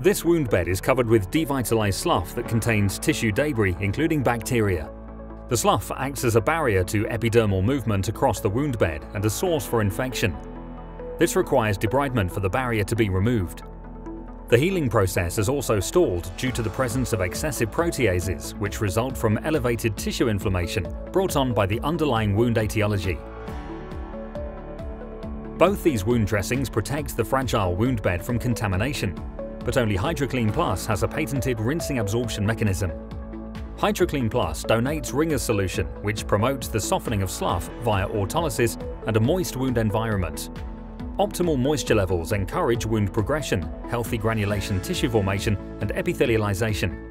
This wound bed is covered with devitalized slough that contains tissue debris, including bacteria. The slough acts as a barrier to epidermal movement across the wound bed and a source for infection. This requires debridement for the barrier to be removed. The healing process is also stalled due to the presence of excessive proteases, which result from elevated tissue inflammation brought on by the underlying wound etiology. Both these wound dressings protect the fragile wound bed from contamination, but only HydroClean Plus has a patented rinsing absorption mechanism. HydroClean Plus donates Ringer's solution, which promotes the softening of slough via autolysis and a moist wound environment. Optimal moisture levels encourage wound progression, healthy granulation tissue formation, and epithelialization.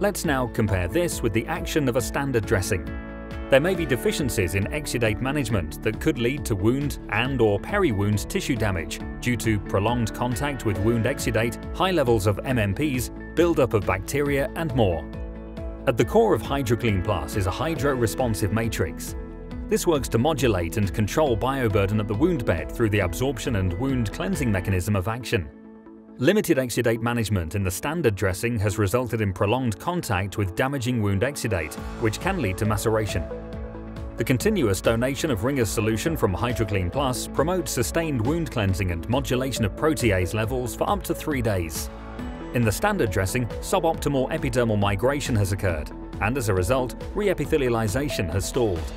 Let's now compare this with the action of a standard dressing. There may be deficiencies in exudate management that could lead to wound and or peri-wound tissue damage due to prolonged contact with wound exudate, high levels of MMPs, buildup of bacteria and more. At the core of HydroClean Plus is a hydro-responsive matrix. This works to modulate and control bioburden at the wound bed through the absorption and wound cleansing mechanism of action. Limited exudate management in the standard dressing has resulted in prolonged contact with damaging wound exudate, which can lead to maceration. The continuous donation of Ringer's solution from HydroClean Plus promotes sustained wound cleansing and modulation of protease levels for up to three days. In the standard dressing, suboptimal epidermal migration has occurred, and as a result, reepithelialization has stalled.